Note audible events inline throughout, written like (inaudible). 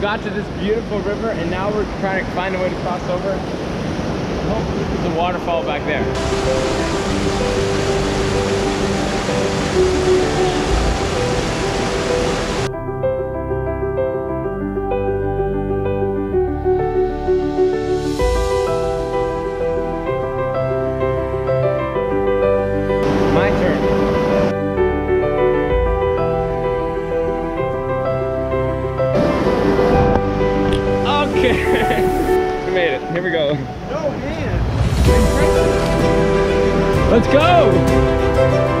got to this beautiful river and now we're trying to find a way to cross over. Hopefully there's a waterfall back there. Let's go!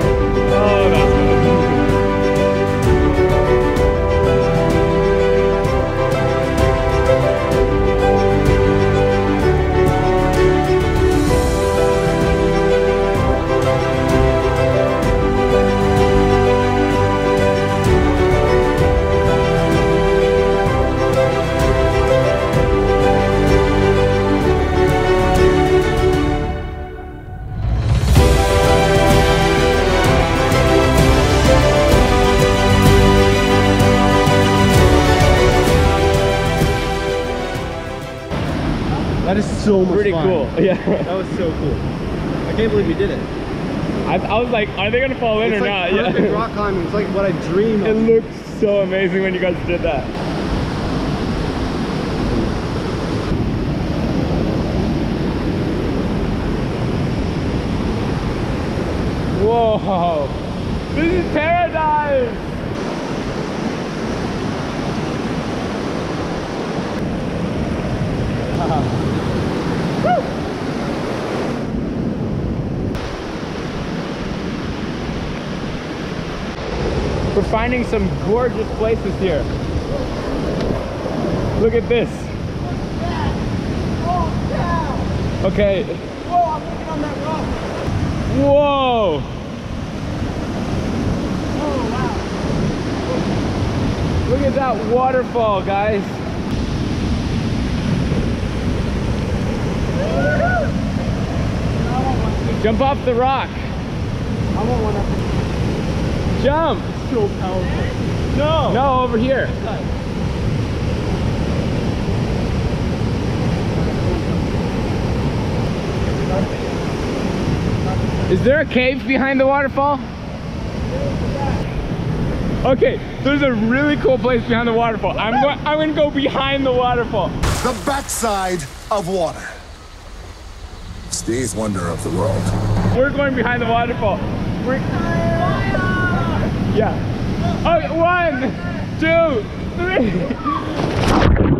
That is so much Pretty fun. cool. Yeah. That was so cool. I can't believe you did it. I, I was like, are they gonna fall in it's or like not? perfect Yeah. rock climbing. It's like what I dream It of. looked so amazing when you guys did that. Whoa! This is paradise! We're finding some gorgeous places here. Look at this. Okay. Whoa, I'm looking on that rock. Whoa! Oh, wow. Look at that waterfall, guys. I want one. Jump off the rock. I want one up so powerful. No. No, over here. Is there a cave behind the waterfall? Okay, there's a really cool place behind the waterfall. I'm going I'm gonna go behind the waterfall. The backside of water. Steve's wonder of the world. We're going behind the waterfall. We're Yeah. Okay, one, two, three.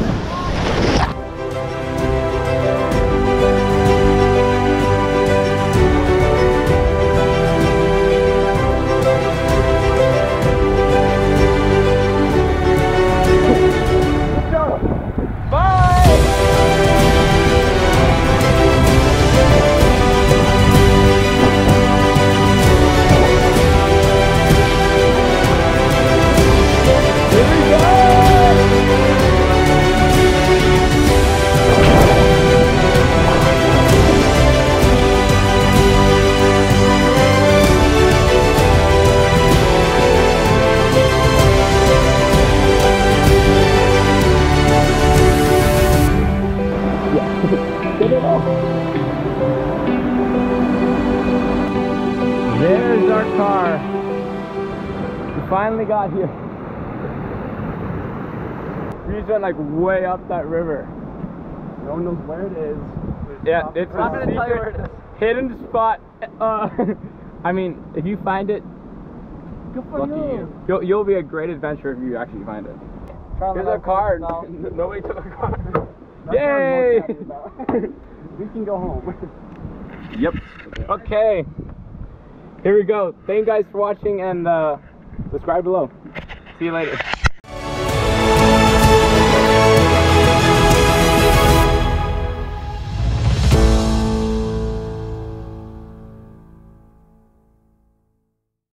finally got here. We just went like way up that river. No one knows where it is. Yeah, it's not a gonna tell you secret where it is. hidden spot. Uh, (laughs) I mean, if you find it, Good for lucky you. You'll, you'll be a great adventurer if you actually find it. Here's a card. (laughs) Nobody took a card. Yay! (laughs) we can go home. Yep. Okay. Here we go. Thank you guys for watching and uh, subscribe below. See you later.